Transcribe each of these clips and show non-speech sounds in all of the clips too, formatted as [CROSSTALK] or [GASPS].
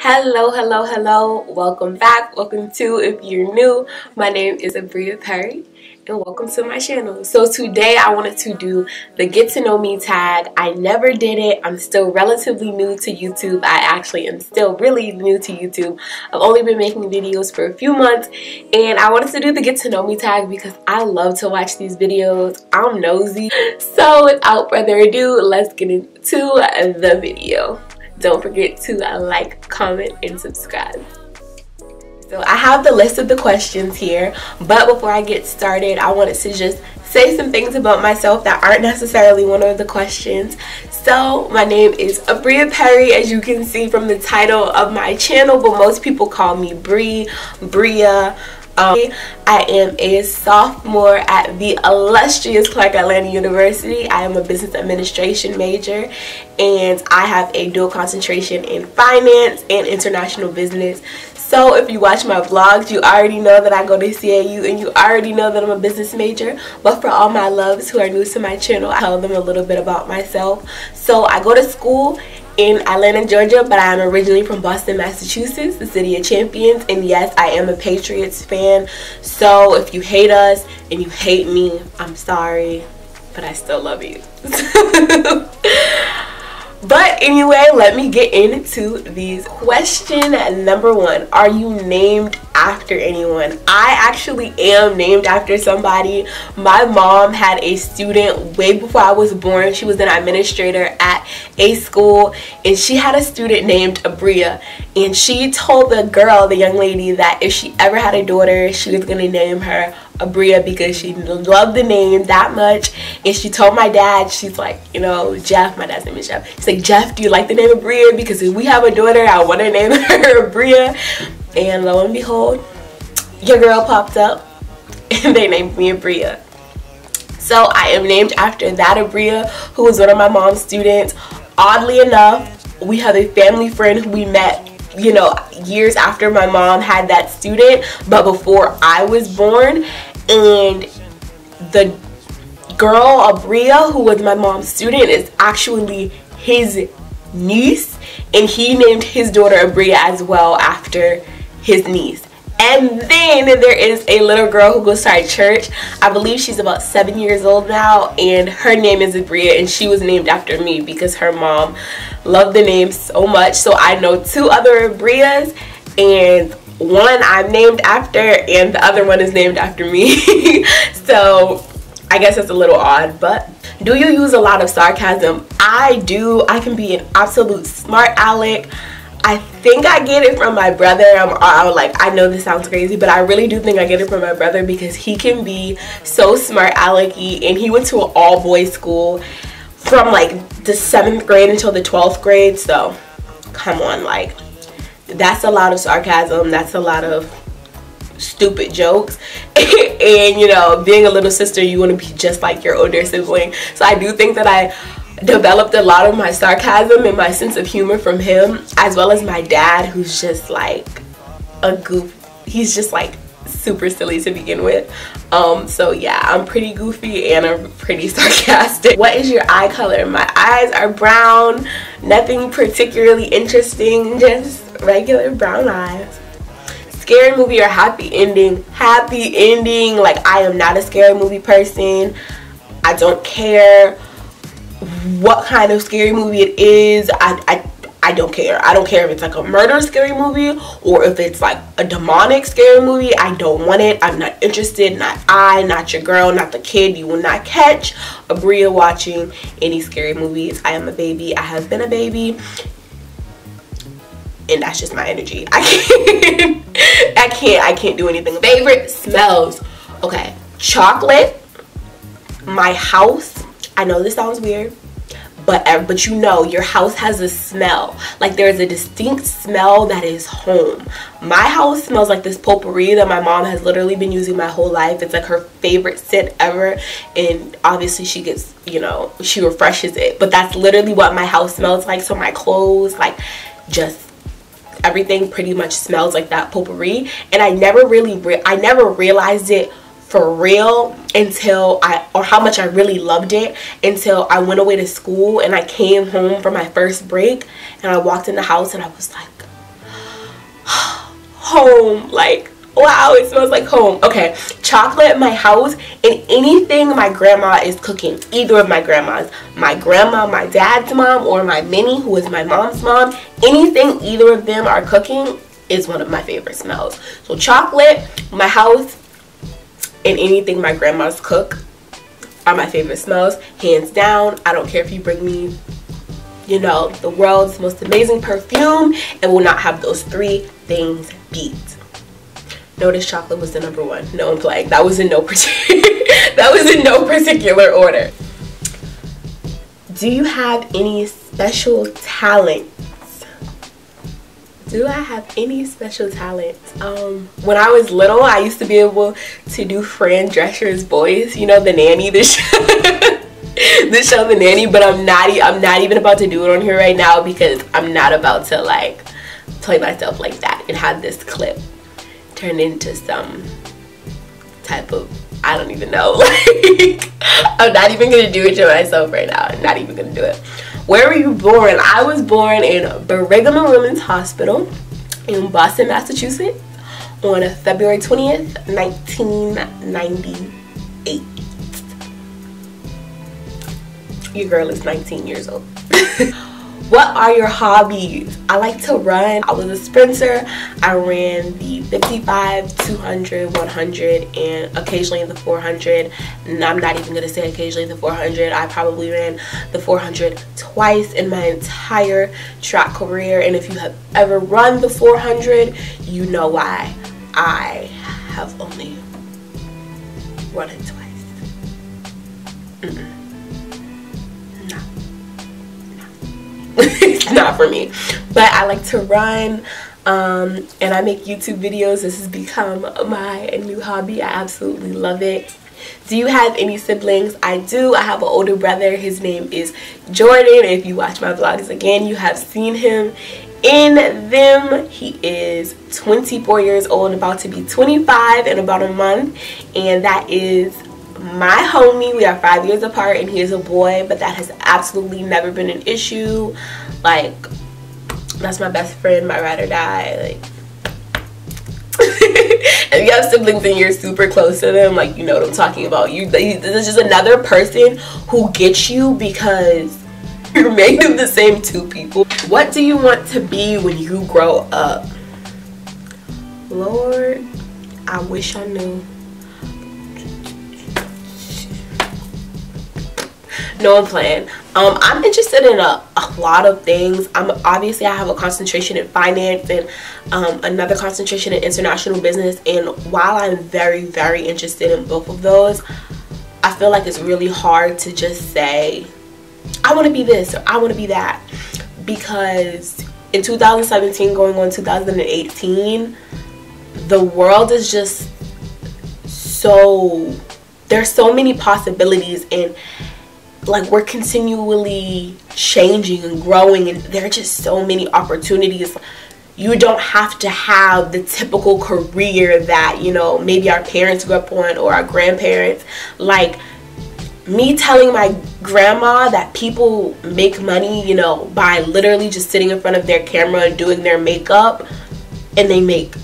Hello, hello, hello. Welcome back. Welcome to, if you're new, my name is Abria Perry and welcome to my channel. So today I wanted to do the get to know me tag. I never did it. I'm still relatively new to YouTube. I actually am still really new to YouTube. I've only been making videos for a few months and I wanted to do the get to know me tag because I love to watch these videos. I'm nosy. [LAUGHS] So without further ado, let's get into the video. Don't forget to uh, like, comment, and subscribe. So I have the list of the questions here, but before I get started, I wanted to just say some things about myself that aren't necessarily one of the questions. So my name is Abria Perry, as you can see from the title of my channel, but most people call me Bree, Bria, um, I am a sophomore at the illustrious Clark Atlanta University. I am a business administration major and I have a dual concentration in finance and international business. So if you watch my vlogs, you already know that I go to CAU and you already know that I'm a business major. But for all my loves who are new to my channel, I tell them a little bit about myself. So I go to school in Atlanta, Georgia, but I am originally from Boston, Massachusetts, the city of champions. And yes, I am a Patriots fan. So if you hate us and you hate me, I'm sorry, but I still love you. [LAUGHS] But anyway, let me get into these. Question number one Are you named after anyone? I actually am named after somebody. My mom had a student way before I was born. She was an administrator at a school and she had a student named Abria. And she told the girl, the young lady, that if she ever had a daughter, she was going to name her Abria because she loved the name that much. And she told my dad, she's like, you know, Jeff, my dad's name is Jeff. She's like, Jeff, do you like the name Abria? Because if we have a daughter, I want to name [LAUGHS] her Abria. And lo and behold, your girl popped up [LAUGHS] and they named me Abria. So I am named after that Abria, who was one of my mom's students. Oddly enough, we have a family friend who we met you know years after my mom had that student but before I was born and the girl Abria who was my mom's student is actually his niece and he named his daughter Abria as well after his niece and then there is a little girl who goes to our church. I believe she's about seven years old now, and her name is Abria, and she was named after me because her mom loved the name so much. So I know two other Abrias, and one I'm named after and the other one is named after me. [LAUGHS] So I guess it's a little odd but do you use a lot of sarcasm? I do. I can be an absolute smart aleck. I think I get it from my brother. I'm, I, like I know this sounds crazy but I really do think I get it from my brother because he can be so smart alecky and he went to an all boys school from like the 7th grade until the 12th grade so come on like that's a lot of sarcasm. That's a lot of stupid jokes. [LAUGHS] And you know being a little sister you want to be just like your older sibling. So i do think that i developed a lot of my sarcasm and my sense of humor from him as well as my dad who's just like a goof he's just like super silly to begin with. Um so yeah i'm pretty goofy and i'm pretty [LAUGHS] sarcastic. What is your eye color? My eyes are brown nothing particularly interesting just regular brown eyes scary movie or happy ending happy ending like i am not a scary movie person i don't care what kind of scary movie it is i, I I don't care. I don't care if it's like a murder scary movie or if it's like a demonic scary movie. I don't want it. I'm not interested. Not I, not your girl, not the kid. You will not catch a Abria watching any scary movies. I am a baby. I have been a baby and that's just my energy. I can't, [LAUGHS] I can't, I can't do anything. Favorite smells. Okay, chocolate, my house. I know this sounds weird, but but you know your house has a smell. Like there's a distinct smell that is home. My house smells like this potpourri that my mom has literally been using my whole life. It's like her favorite scent ever, and obviously she gets you know she refreshes it. But that's literally what my house smells like. So my clothes, like just everything pretty much smells like that potpourri. And I never really I never realized it for real until I or how much I really loved it until I went away to school and I came home for my first break and I walked in the house and I was like [GASPS] home like wow, it smells like home. Okay, chocolate, my house, and anything my grandma is cooking. Either of my grandmas. My grandma, my dad's mom, or my Minnie, who is my mom's mom. Anything either of them are cooking is one of my favorite smells. So chocolate, my house, and anything my grandma's cook are my favorite smells. Hands down. I don't care if you bring me you know, the world's most amazing perfume and will not have those three things beat. Notice chocolate was the number one. No, playing. That was in no particular [LAUGHS] that was in no particular order. Do you have any special talents? Do I have any special talents? Um, when I was little, I used to be able to do Fran Drescher's voice. You know, the nanny, the show, [LAUGHS] the show, the nanny. But I'm not. I'm not even about to do it on here right now because I'm not about to like play myself like that and have this clip turn into some type of I don't even know. [LAUGHS] I'm not even gonna do it to myself right now. I'm not even gonna do it. Where were you born? I was born in Brigham and Women's Hospital in Boston, Massachusetts on February 20th, 1998. Your girl is 19 years old. [LAUGHS] What are your hobbies? I like to run. I was a sprinter. I ran the 55, 200, 100, and occasionally the 400. And I'm not even going to say occasionally the 400. I probably ran the 400 twice in my entire track career. And if you have ever run the 400, you know why I have only run it twice. Mm -mm. It's [LAUGHS] not for me. But I like to run um, and I make YouTube videos. This has become my new hobby. I absolutely love it. Do you have any siblings? I do. I have an older brother. His name is Jordan. If you watch my vlogs again you have seen him in them. He is 24 years old and about to be 25 in about a month and that is my homie we are five years apart and he is a boy but that has absolutely never been an issue. Like that's my best friend my ride or die like. [LAUGHS] If you have siblings and you're super close to them like you know what i'm talking about. You this is just another person who gets you because [LAUGHS] you're made of the same two people. What do you want to be when you grow up? Lord i wish i knew no i'm playing. Um, i'm interested in a, a, lot of things. I'm obviously i have a concentration in finance and um, another concentration in international business. And while i'm very very interested in both of those i feel like it's really hard to just say i want to be this or i want to be that. Because in 2017 going on 2018 the world is just so there's so many possibilities and like we're continually changing and growing and there are just so many opportunities. You don't have to have the typical career that you know maybe our parents grew up on or our grandparents. Like me telling my grandma that people make money you know by literally just sitting in front of their camera and doing their makeup and they make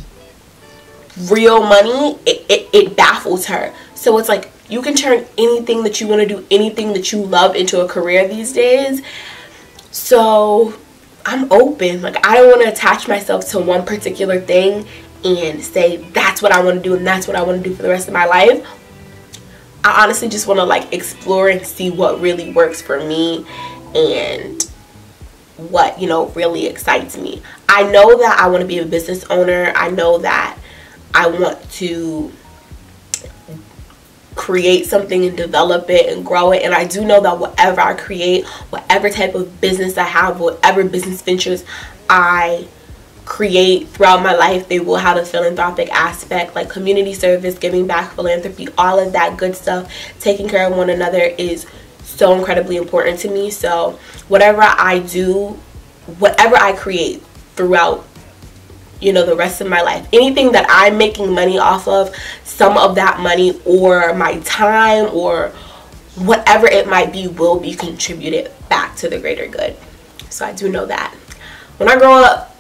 real money it, it, it baffles her. So it's like you can turn anything that you want to do, anything that you love into a career these days. So I'm open. Like I don't want to attach myself to one particular thing and say that's what I want to do and that's what I want to do for the rest of my life. I honestly just want to like explore and see what really works for me and what, you know, really excites me. I know that I want to be a business owner. I know that I want to create something and develop it and grow it. And I do know that whatever I create whatever type of business I have whatever business ventures I create throughout my life they will have a philanthropic aspect like community service giving back philanthropy all of that good stuff taking care of one another is so incredibly important to me. So whatever I do whatever I create throughout you know the rest of my life. Anything that i'm making money off of some of that money or my time or whatever it might be will be contributed back to the greater good. So i do know that. When i grow up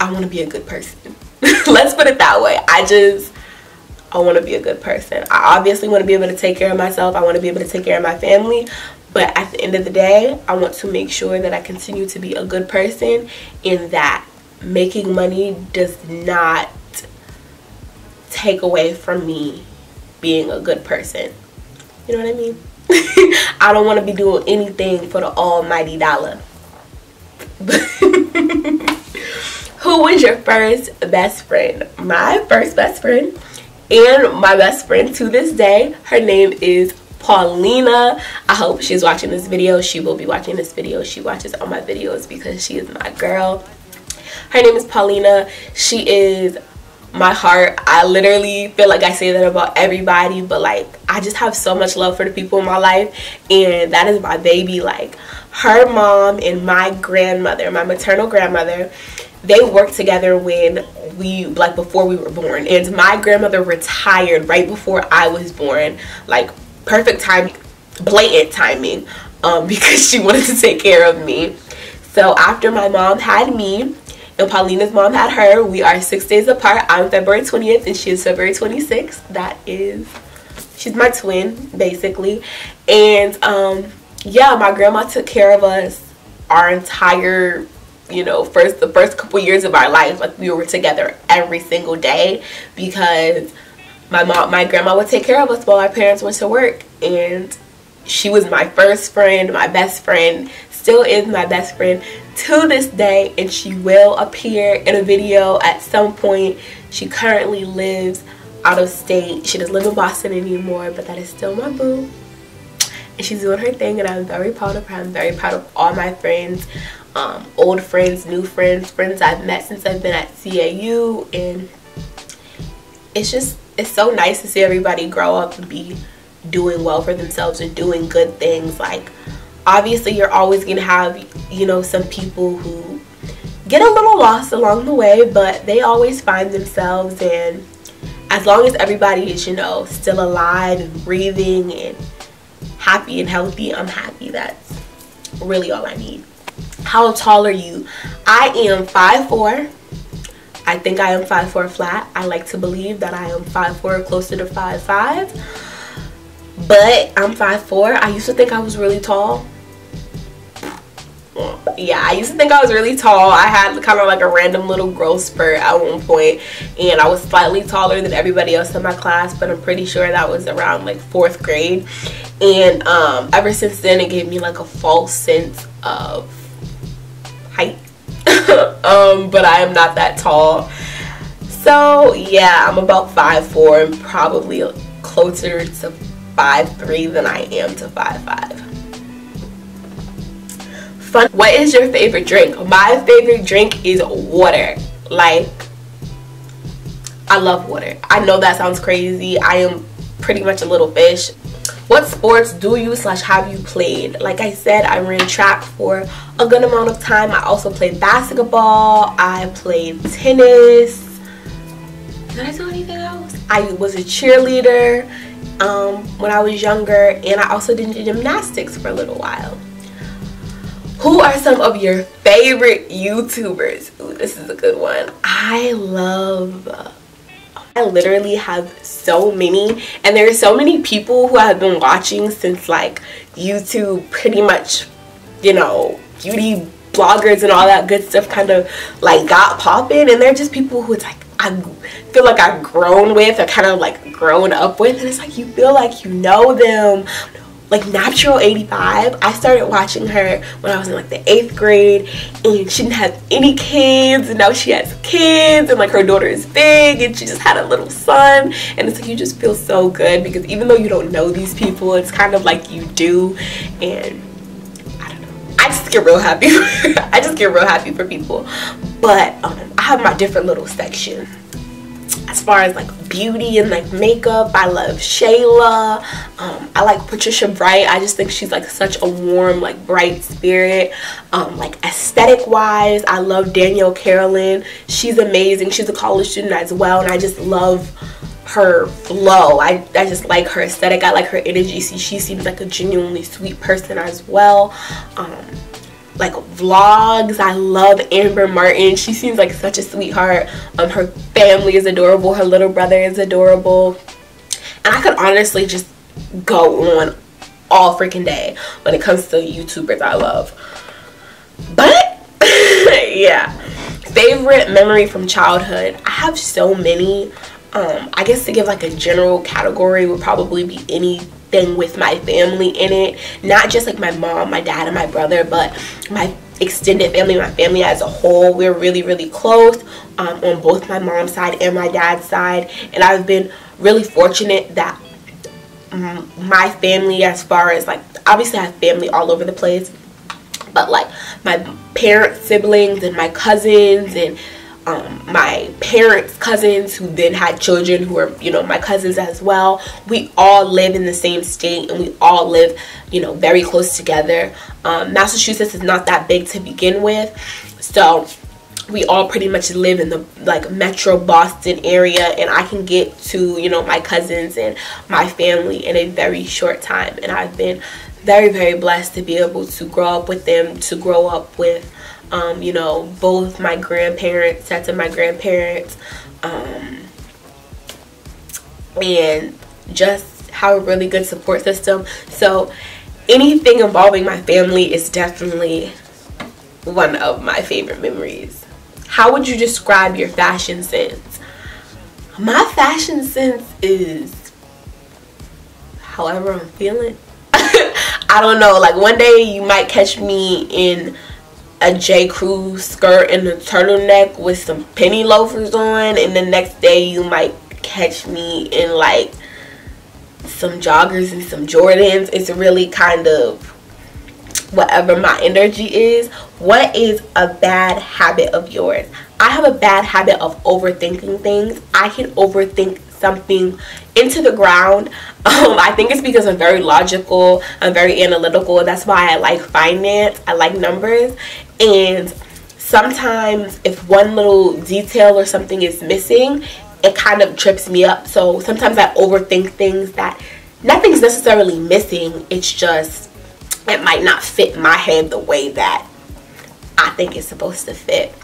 i want to be a good person. [LAUGHS] Let's put it that way. I just i want to be a good person. I obviously want to be able to take care of myself. I want to be able to take care of my family. But at the end of the day i want to make sure that i continue to be a good person in that making money does not take away from me being a good person you know what i mean [LAUGHS] I don't want to be doing anything for the almighty dollar. [LAUGHS] Who was your first best friend? My first best friend and my best friend to this day, her name is Paulina. I hope she's watching this video. She will be watching this video. She watches all my videos because she is my girl. Her name is Paulina. She is my heart. I literally feel like i say that about everybody but like i just have so much love for the people in my life and that is my baby. Like her mom and my grandmother my maternal grandmother they worked together when we like before we were born. And my grandmother retired right before i was born. Like perfect time blatant timing um, [LAUGHS] because she wanted to take care of me. So after my mom had me and Paulina's mom had her. We are six days apart. I'm February 20th and she is February 26th. That is, she's my twin basically. And um, yeah, my grandma took care of us our entire you know first the first couple years of our life like we were together every single day because my mom my grandma would take care of us while our parents went to work and she was my first friend my best friend still is my best friend to this day and she will appear in a video at some point. She currently lives out of state. She doesn't live in Boston anymore, but that is still my boo. And she's doing her thing and I'm very proud of her. I'm very proud of all my friends, um, old friends, new friends, friends I've met since I've been at CAU and it's just, it's so nice to see everybody grow up and be doing well for themselves and doing good things like obviously you're always going to have you know some people who get a little lost along the way but they always find themselves and as long as everybody is you know still alive and breathing and happy and healthy i'm happy. That's really all i need. How tall are you? I am 5'4 i think i am 5'4 flat. I like to believe that i am 5'4 closer to 5'5 but i'm 5'4 i used to think i was really tall yeah i used to think i was really tall. I had kind of like a random little growth spurt at one point and i was slightly taller than everybody else in my class but i'm pretty sure that was around like fourth grade. And um, ever since then it gave me like a false sense of height. [LAUGHS] Um, but i am not that tall. So yeah i'm about five four and probably closer to five three than i am to five five fun. What is your favorite drink? My favorite drink is water. Like I love water. I know that sounds crazy. I am pretty much a little fish. What sports do you slash have you played? Like I said I ran track for a good amount of time. I also played basketball. I played tennis. Did I do anything else? I was a cheerleader um, when I was younger and I also did gymnastics for a little while who are some of your favorite YouTubers? Ooh, this is a good one. I love I literally have so many and there are so many people who I've been watching since like YouTube pretty much you know beauty bloggers and all that good stuff kind of like got popping and they're just people who it's like I feel like I've grown with or kind of like grown up with and it's like you feel like you know them like Natural 85. I started watching her when I was in like the 8th grade and she didn't have any kids and now she has kids and like her daughter is big and she just had a little son and it's like you just feel so good because even though you don't know these people it's kind of like you do and I don't know. I just get real happy. [LAUGHS] I just get real happy for people. But um, I have my different little section as far as like beauty and like makeup. I love shayla. Um, i like patricia bright. I just think she's like such a warm like bright spirit. Um, like aesthetic wise i love danielle carolan. She's amazing. She's a college student as well and i just love her flow. I, I just like her aesthetic. I like her energy. She, she seems like a genuinely sweet person as well. Um, like vlogs. I love Amber Martin. She seems like such a sweetheart. Um, her family is adorable. Her little brother is adorable. And I could honestly just go on all freaking day when it comes to YouTubers I love. But [LAUGHS] yeah, favorite memory from childhood. I have so many. Um, I guess to give like a general category would probably be anything with my family in it. Not just like my mom, my dad, and my brother, but my extended family, my family as a whole. We're really, really close um, on both my mom's side and my dad's side. And I've been really fortunate that my family as far as like obviously I have family all over the place but like my parents siblings and my cousins and um, my parents cousins who then had children who are you know my cousins as well. We all live in the same state and we all live you know very close together. Um, Massachusetts is not that big to begin with. So we all pretty much live in the like metro boston area and i can get to you know my cousins and my family in a very short time. And i've been very very blessed to be able to grow up with them to grow up with um, you know both my grandparents sets of my grandparents um, and just have a really good support system so anything involving my family is definitely one of my favorite memories how would you describe your fashion sense? My fashion sense is however I'm feeling. [LAUGHS] I don't know. Like one day you might catch me in a J. Crew skirt and a turtleneck with some penny loafers on and the next day you might catch me in like some joggers and some Jordans. It's really kind of whatever my energy is what is a bad habit of yours i have a bad habit of overthinking things i can overthink something into the ground. [LAUGHS] Um, i think it's because i'm very logical i'm very analytical. That's why i like finance. I like numbers. And sometimes if one little detail or something is missing it kind of trips me up. So sometimes i overthink things that nothing's necessarily missing. It's just it might not fit my head the way that I think it's supposed to fit.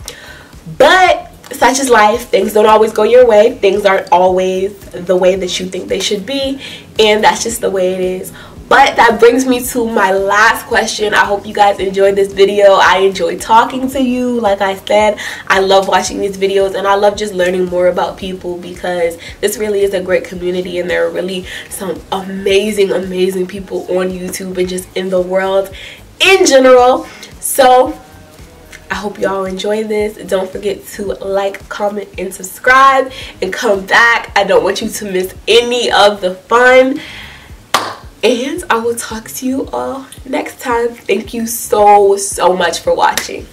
But such is life. Things don't always go your way. Things aren't always the way that you think they should be. And that's just the way it is but that brings me to my last question i hope you guys enjoyed this video i enjoyed talking to you like i said i love watching these videos and i love just learning more about people because this really is a great community and there are really some amazing amazing people on youtube and just in the world in general so I hope y'all enjoy this. Don't forget to like, comment, and subscribe. And come back. I don't want you to miss any of the fun and I will talk to you all next time. Thank you so, so much for watching.